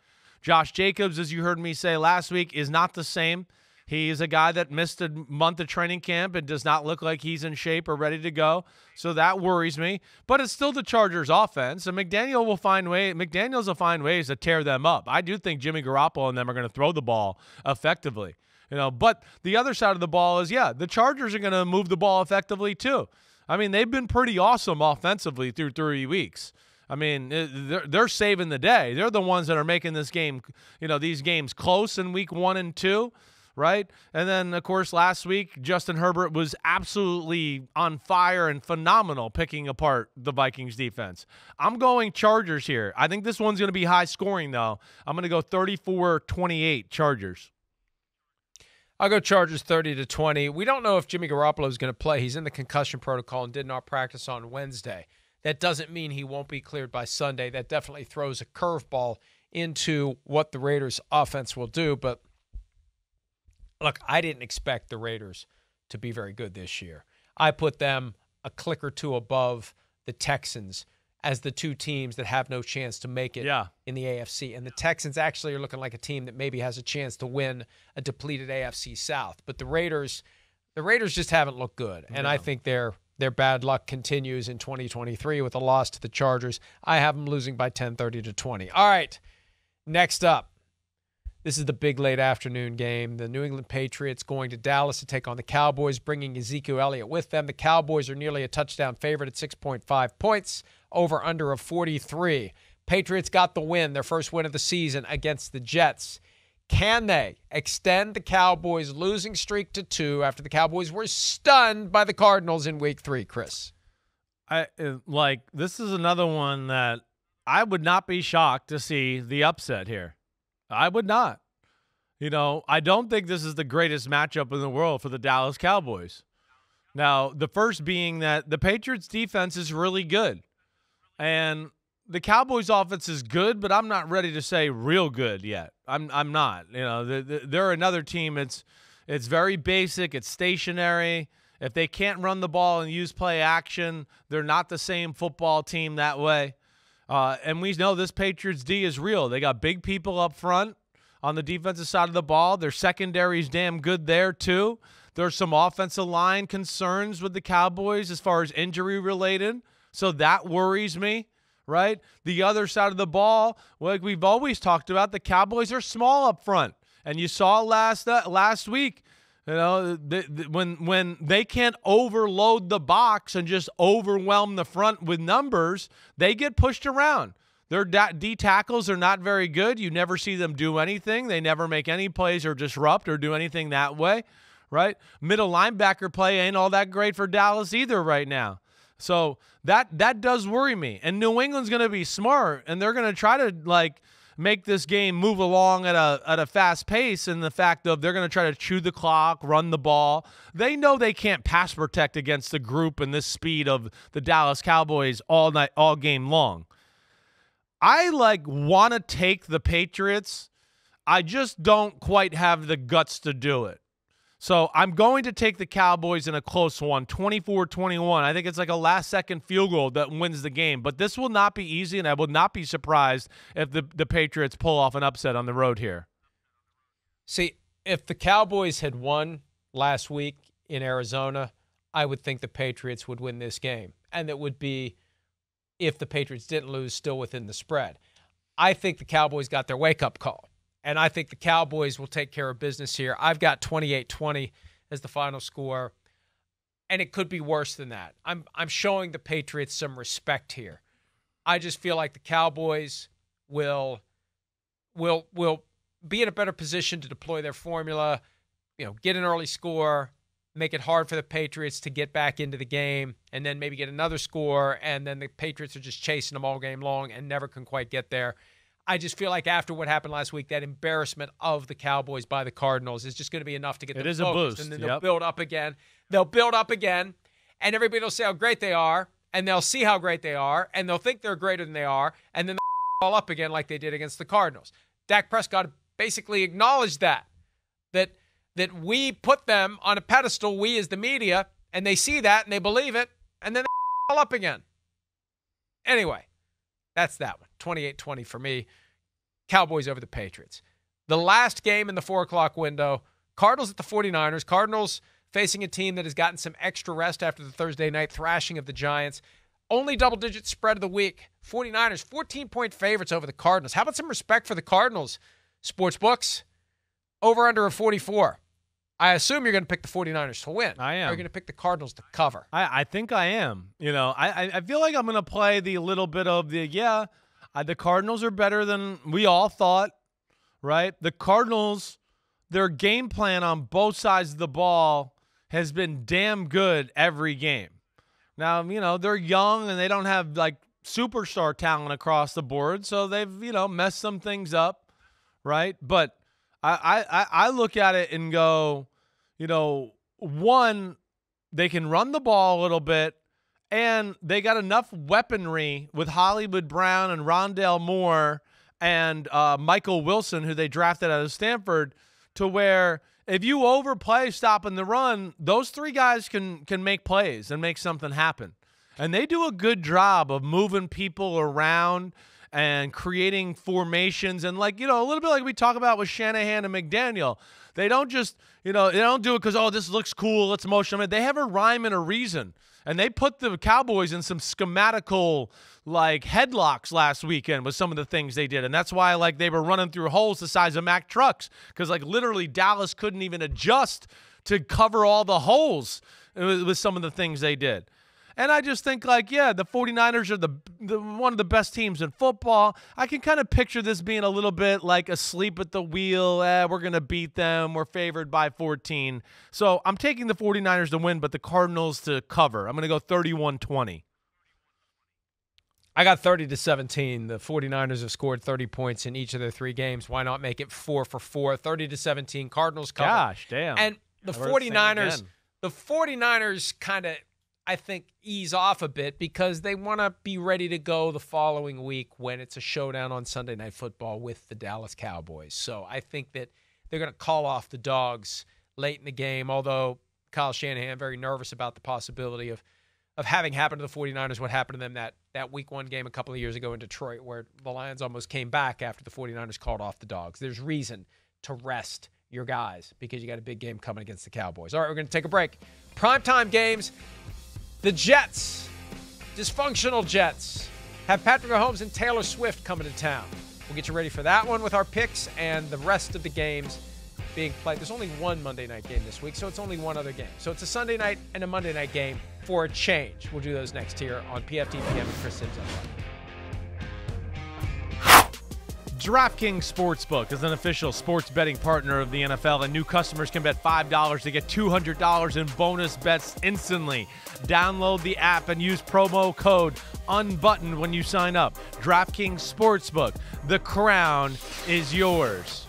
Josh Jacobs, as you heard me say last week, is not the same. He's a guy that missed a month of training camp and does not look like he's in shape or ready to go. So that worries me. But it's still the Chargers offense. And McDaniel will find way McDaniels will find ways to tear them up. I do think Jimmy Garoppolo and them are going to throw the ball effectively. You know, but the other side of the ball is yeah, the Chargers are going to move the ball effectively too. I mean, they've been pretty awesome offensively through 3 weeks. I mean, they're, they're saving the day. They're the ones that are making this game, you know, these games close in week 1 and 2 right? And then, of course, last week, Justin Herbert was absolutely on fire and phenomenal picking apart the Vikings defense. I'm going Chargers here. I think this one's going to be high scoring, though. I'm going to go 34 28 Chargers. I'll go Chargers 30 to 20. We don't know if Jimmy Garoppolo is going to play. He's in the concussion protocol and did not practice on Wednesday. That doesn't mean he won't be cleared by Sunday. That definitely throws a curveball into what the Raiders' offense will do. But look, I didn't expect the Raiders to be very good this year. I put them a click or two above the Texans as the two teams that have no chance to make it yeah. in the AFC. And the Texans actually are looking like a team that maybe has a chance to win a depleted AFC South. But the Raiders the Raiders just haven't looked good. And I think their their bad luck continues in 2023 with a loss to the Chargers. I have them losing by 10 30 to 20. All right. Next up. This is the big late afternoon game. The New England Patriots going to Dallas to take on the Cowboys, bringing Ezekiel Elliott with them. The Cowboys are nearly a touchdown favorite at 6.5 points, over under of 43. Patriots got the win, their first win of the season against the Jets. Can they extend the Cowboys' losing streak to two after the Cowboys were stunned by the Cardinals in week three, Chris? I uh, like this is another one that I would not be shocked to see the upset here. I would not. You know, I don't think this is the greatest matchup in the world for the Dallas Cowboys. Now, the first being that the Patriots defense is really good. And the Cowboys offense is good, but I'm not ready to say real good yet. I'm I'm not. You know, they're another team. It's it's very basic. It's stationary. If they can't run the ball and use play action, they're not the same football team that way. Uh, and we know this Patriots D is real. They got big people up front on the defensive side of the ball. Their secondary is damn good there too. There's some offensive line concerns with the Cowboys as far as injury related. So that worries me right? The other side of the ball, like we've always talked about, the Cowboys are small up front, and you saw last uh, last week. You know, the, the, when when they can't overload the box and just overwhelm the front with numbers, they get pushed around. Their D tackles are not very good. You never see them do anything. They never make any plays or disrupt or do anything that way, right? Middle linebacker play ain't all that great for Dallas either right now. So that that does worry me. And New England's going to be smart, and they're going to try to like make this game move along at a at a fast pace. And the fact of they're going to try to chew the clock, run the ball. They know they can't pass protect against the group and this speed of the Dallas Cowboys all night, all game long. I like want to take the Patriots. I just don't quite have the guts to do it. So I'm going to take the Cowboys in a close one, 24 21. I think it's like a last second field goal that wins the game. But this will not be easy, and I will not be surprised if the, the Patriots pull off an upset on the road here. See, if the Cowboys had won last week in Arizona, I would think the Patriots would win this game. And it would be, if the Patriots didn't lose, still within the spread. I think the Cowboys got their wake up call and I think the Cowboys will take care of business here. I've got 28 20 as the final score, and it could be worse than that. I'm, I'm showing the Patriots some respect here. I just feel like the Cowboys will will will be in a better position to deploy their formula, you know, get an early score, make it hard for the Patriots to get back into the game, and then maybe get another score, and then the Patriots are just chasing them all game long and never can quite get there. I just feel like after what happened last week, that embarrassment of the Cowboys by the Cardinals is just going to be enough to get it is a boost, and then they'll build up again. They'll build up again, and everybody will say how great they are, and they'll see how great they are, and they'll think they're greater than they are, and then they'll all up again like they did against the Cardinals. Dak Prescott basically acknowledged that that that we put them on a pedestal, we as the media, and they see that and they believe it, and then they all up again. Anyway, that's that one. 28-20 for me. Cowboys over the Patriots. The last game in the four o'clock window, Cardinals at the 49ers. Cardinals facing a team that has gotten some extra rest after the Thursday night thrashing of the Giants. Only double digit spread of the week. 49ers, 14 point favorites over the Cardinals. How about some respect for the Cardinals? Sports books, over under a 44. I assume you're going to pick the 49ers to win. I am. Or you're going to pick the Cardinals to cover. I, I think I am. You know, I, I feel like I'm going to play the little bit of the, yeah, uh, the Cardinals are better than we all thought, right? The Cardinals, their game plan on both sides of the ball has been damn good every game. Now, you know, they're young and they don't have like superstar talent across the board, so they've, you know, messed some things up, right? But I I I look at it and go, you know, one, they can run the ball a little bit and they got enough weaponry with Hollywood Brown and Rondale Moore and uh, Michael Wilson, who they drafted out of Stanford, to where if you overplay stopping the run, those three guys can can make plays and make something happen. And they do a good job of moving people around and creating formations and like you know a little bit like we talk about with Shanahan and McDaniel. They don't just you know they don't do it because oh this looks cool let's motion them. They have a rhyme and a reason. And they put the Cowboys in some schematical like headlocks last weekend with some of the things they did. And that's why like they were running through holes the size of Mack trucks because like literally Dallas couldn't even adjust to cover all the holes with, with some of the things they did. And I just think like, yeah, the 49ers are the, the one of the best teams in football. I can kind of picture this being a little bit like asleep at the wheel. Eh, we're going to beat them. We're favored by 14. So I'm taking the 49ers to win, but the Cardinals to cover. I'm going to go 31-20. I got 30 to 17. The 49ers have scored 30 points in each of their three games. Why not make it 4 for 4? 30 to 17. Cardinals cover. Gosh, damn. And the 49ers the 49ers kind of I think ease off a bit because they want to be ready to go the following week when it's a showdown on Sunday Night Football with the Dallas Cowboys. So I think that they're going to call off the dogs late in the game, although Kyle Shanahan very nervous about the possibility of of having happened to the 49ers what happened to them that that week 1 game a couple of years ago in Detroit where the Lions almost came back after the 49ers called off the dogs. There's reason to rest your guys because you got a big game coming against the Cowboys. All right, we're going to take a break. Primetime games. The Jets, dysfunctional Jets, have Patrick Mahomes and Taylor Swift coming to town. We'll get you ready for that one with our picks and the rest of the games being played. There's only one Monday night game this week, so it's only one other game. So it's a Sunday night and a Monday night game for a change. We'll do those next here on PFT PM and Chris Simms. DraftKings Sportsbook is an official sports betting partner of the NFL, and new customers can bet $5 to get $200 in bonus bets instantly. Download the app and use promo code UNBUTTONED when you sign up. DraftKings Sportsbook, the crown is yours.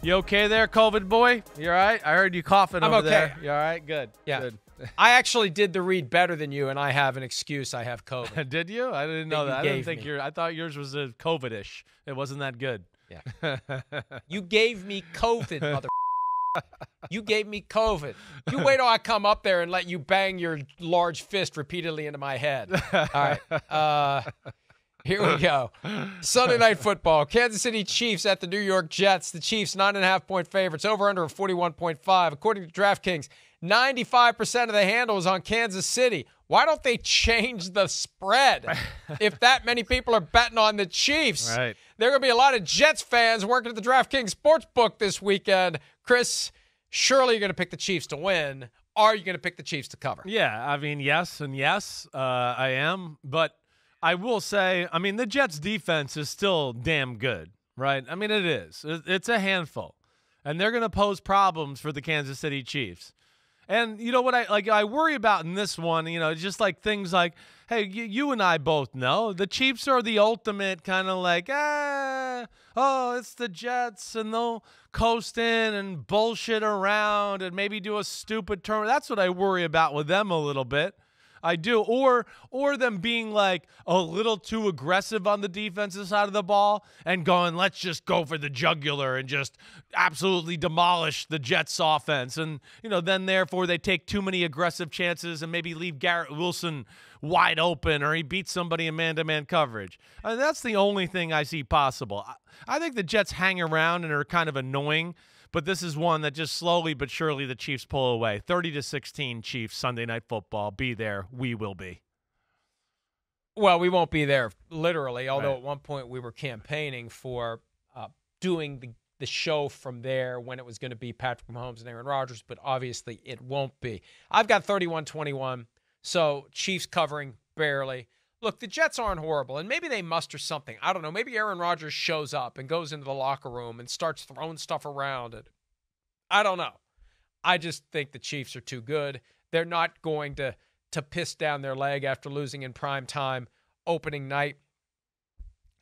You okay there, COVID boy? You all right? I heard you coughing I'm over okay. there. You all right? Good. Yeah. Good. <laughs> I actually did the read better than you, and I have an excuse. I have COVID. <laughs> Did you? I didn't know That. I didn't think your. I thought yours was a COVID-ish. It wasn't that good. Yeah. <laughs> You gave me COVID, mother. you gave me COVID. You wait till I come up there and let you bang your large fist repeatedly into my head. All right. Uh, here we go. Sunday night football. Kansas City Chiefs at the New York Jets. The Chiefs nine and a half point favorites. Over under of forty one point five. According to DraftKings, ninety five percent of the handle is on Kansas City. Why don't they change the spread? <laughs> if that many people are betting on the Chiefs, Right. there are going to be a lot of Jets fans working at the DraftKings Sportsbook this weekend. Chris, surely you're going to pick the Chiefs to win. Are you going to pick the Chiefs to cover? Yeah, I mean, yes and yes, uh, I am. But I will say, I mean, the Jets' defense is still damn good, right? I mean, it is. It's a handful, and they're going to pose problems for the Kansas City Chiefs. And you know what I like? I worry about in this one, you know, just like things like, hey, you, you and I both know the Chiefs are the ultimate kind of like, ah, oh, it's the Jets, and they'll coast in and bullshit around and maybe do a stupid turn. That's what I worry about with them a little bit. I do, or or them being like a little too aggressive on the defensive side of the ball and going, let's just go for the jugular and just absolutely demolish the Jets offense, and you know, then therefore they take too many aggressive chances and maybe leave Garrett Wilson wide open or he beats somebody in man-to-man coverage. I mean, that's the only thing I see possible. I, I think the Jets hang around and are kind of annoying. But this is one that just slowly but surely the Chiefs pull away. 30 to 16 Chiefs Sunday night football. Be there. We will be. Well, we won't be there literally, although Right. at one point we were campaigning for uh, doing the, the show from there when it was going to be Patrick Mahomes and Aaron Rodgers, but obviously it won't be. I've got 31 21, so Chiefs covering barely. Look, the Jets aren't horrible, and maybe they muster something. I don't know. Maybe Aaron Rodgers shows up and goes into the locker room and starts throwing stuff around. And I don't know. I just think the Chiefs are too good. They're not going to to piss down their leg after losing in prime time opening night.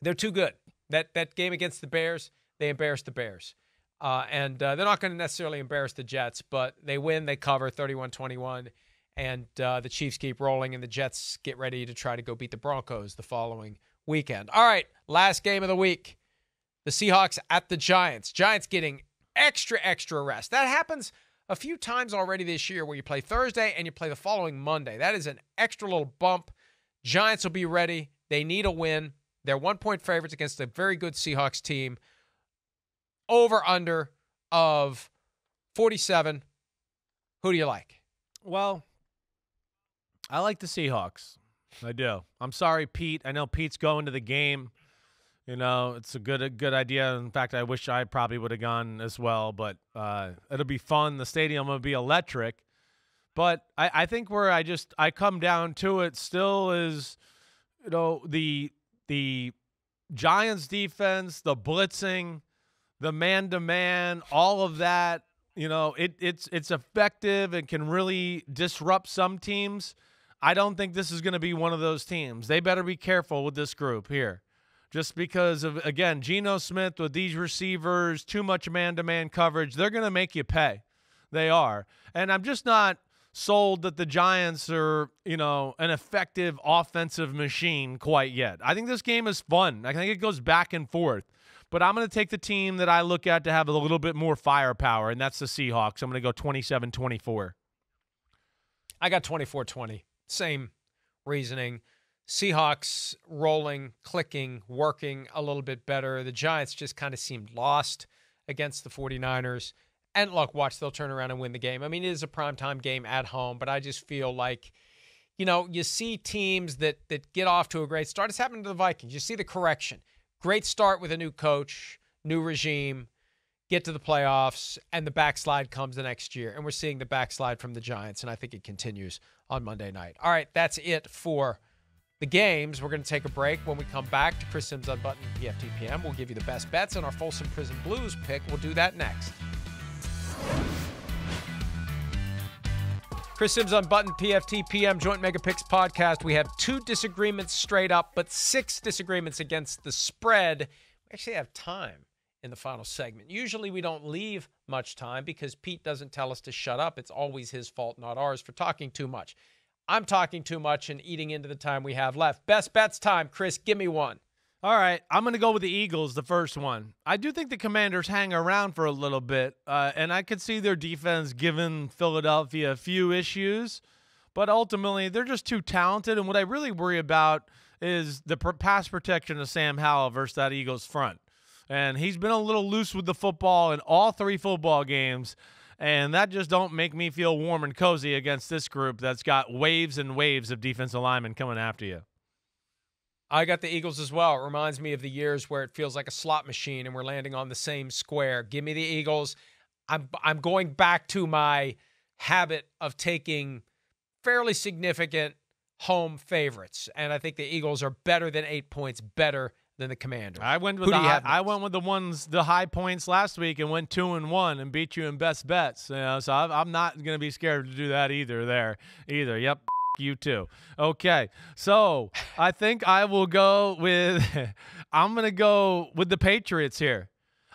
They're too good. That that game against the Bears, they embarrassed the Bears. Uh, and uh, they're not going to necessarily embarrass the Jets, but they win, they cover 31 21. And uh, the Chiefs keep rolling, and the Jets get ready to try to go beat the Broncos the following weekend. All right, last game of the week the Seahawks at the Giants. Giants getting extra, extra rest. That happens a few times already this year where you play Thursday and you play the following Monday. That is an extra little bump. Giants will be ready. They need a win. They're one point favorites against a very good Seahawks team. Over under of 47. Who do you like? Well, I like the Seahawks. I do. I'm sorry, Pete. I know Pete's going to the game. You know, it's a good a good idea. In fact, I wish I probably would have gone as well, but uh, it'll be fun. The stadium will be electric. But I, I think where I just I come down to it still is, you know, the the Giants defense, the blitzing, the man to man, all of that. You know, it it's it's effective and can really disrupt some teams. I don't think this is going to be one of those teams. They better be careful with this group here. Just because of again, Geno Smith with these receivers, too much man-to-man coverage, they're going to make you pay. They are. And I'm just not sold that the Giants are, you know, an effective offensive machine quite yet. I think this game is fun. I think it goes back and forth. But I'm going to take the team that I look at to have a little bit more firepower, and that's the Seahawks. I'm going to go 27 24. I got 24 20. Same reasoning. Seahawks rolling, clicking, working a little bit better. The Giants just kind of seemed lost against the 49ers. And look, watch, they'll turn around and win the game. I mean, it is a primetime game at home, but I just feel like, you know, you see teams that that get off to a great start. It's happened to the Vikings. You see the correction. Great start with a new coach, new regime, get to the playoffs, and the backslide comes the next year. And we're seeing the backslide from the Giants, and I think it continues on Monday night. All right, that's it for the games. We're going to take a break. When we come back to Chris Simms Unbuttoned PFTPM, we'll give you the best bets and our Folsom Prison Blues pick. We'll do that next. Chris Simms Unbuttoned PFTPM Joint Mega Picks podcast. We have two disagreements straight up, but six disagreements against the spread. We actually have time in the final segment. Usually we don't leave much time because Pete doesn't tell us to shut up. It's always his fault, not ours, for talking too much. I'm talking too much and eating into the time we have left. Best bets time, Chris. Give me one. All right, I'm going to go with the Eagles, the first one. I do think the Commanders hang around for a little bit, uh, and I could see their defense giving Philadelphia a few issues, but ultimately they're just too talented. And what I really worry about is the pass protection of Sam Howell versus that Eagles front. And he's been a little loose with the football in all three football games and that just don't make me feel warm and cozy against this group that's got waves and waves of defensive linemen coming after you. I got the Eagles as well. It reminds me of the years where it feels like a slot machine and we're landing on the same square. Give me the Eagles. I'm I'm going back to my habit of taking fairly significant home favorites, and I think the Eagles are better than eight points better than the Commanders. I went with the high, I went with the ones the high points last week and went two and one and beat you in best bets. You know, so I'm not going to be scared to do that either. There either. Yep you too. Okay. So I think I will go with, <laughs> I'm going to go with the Patriots here.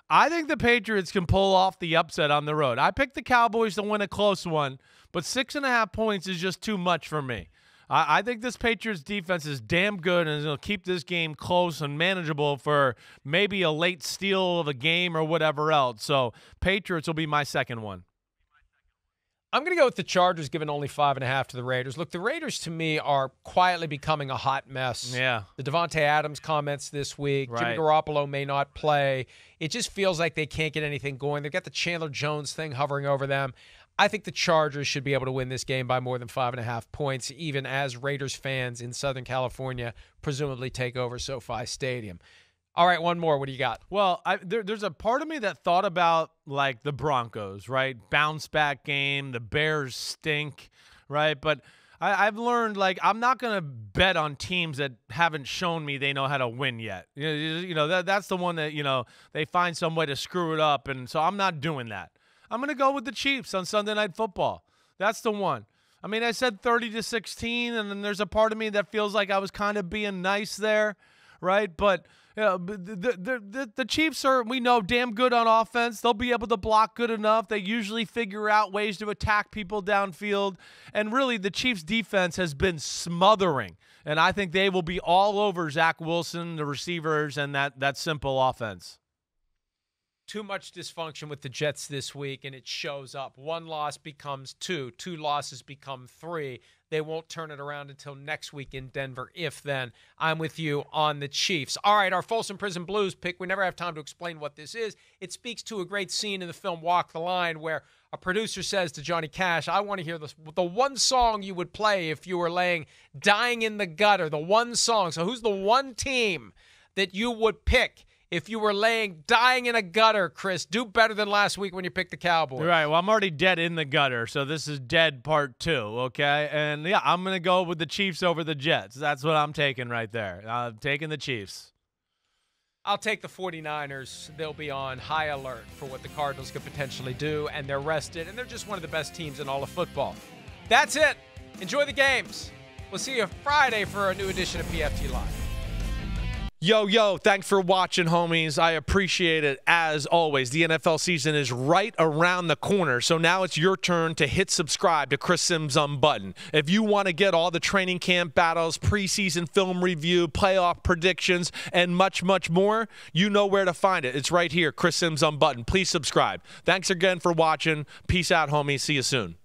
I think the Patriots can pull off the upset on the road. I picked the Cowboys to win a close one, but six and a half points is just too much for me. I, I think this Patriots defense is damn good and it'll keep this game close and manageable for maybe a late steal of a game or whatever else. So Patriots will be my second one. I'm going to go with the Chargers, given only five and a half to the Raiders. Look, the Raiders to me are quietly becoming a hot mess. Yeah. The Davante Adams comments this week. Right. Jimmy Garoppolo may not play. It just feels like they can't get anything going. They've got the Chandler Jones thing hovering over them. I think the Chargers should be able to win this game by more than five and a half points, even as Raiders fans in Southern California presumably take over SoFi Stadium. All right, one more. What do you got? Well, I, there, there's a part of me that thought about like the Broncos, right? Bounce back game. The Bears stink, right? But I, have learned like I'm not gonna bet on teams that haven't shown me they know how to win yet. You know, you know that that's the one that you know they find some way to screw it up, and so I'm not doing that. I'm gonna go with the Chiefs on Sunday Night Football. That's the one. I mean, I said 30 to 16, and then there's a part of me that feels like I was kind of being nice there, right? But you know, the, the, the, the Chiefs are, we know, damn good on offense. They'll be able to block good enough. They usually figure out ways to attack people downfield. And really, the Chiefs' defense has been smothering. And I think they will be all over Zach Wilson, the receivers, and that, that simple offense too much dysfunction with the Jets this week, and it shows up. One loss becomes two, two losses become three. They won't turn it around until next week in Denver, if then. I'm with you on the Chiefs. All right, our Folsom Prison Blues pick. We never have time to explain what this is. It speaks to a great scene in the film Walk the Line where a producer says to Johnny Cash, I want to hear the, the one song you would play if you were laying dying in the gutter, the one song. So, who's the one team that you would pick if you were laying dying in a gutter, Chris, do better than last week when you picked the Cowboys. Right. Well, I'm already dead in the gutter, so this is dead part two. Okay. And yeah, I'm gonna go with the Chiefs over the Jets. That's what I'm taking right there. I'm taking the Chiefs. I'll take the 49ers. They'll be on high alert for what the Cardinals could potentially do, and they're rested, and they're just one of the best teams in all of football. That's it. Enjoy the games. We'll see you Friday for a new edition of PFT Live. Yo, yo, thanks for watching, homies. I appreciate it as always. The NFL season is right around the corner, so now it's your turn to hit subscribe to Chris Simms Unbuttoned. If you want to get all the training camp battles, preseason film review, playoff predictions, and much, much more, you know where to find it. It's right here, Chris Simms Unbuttoned. Please subscribe. Thanks again for watching. Peace out, homies. See you soon.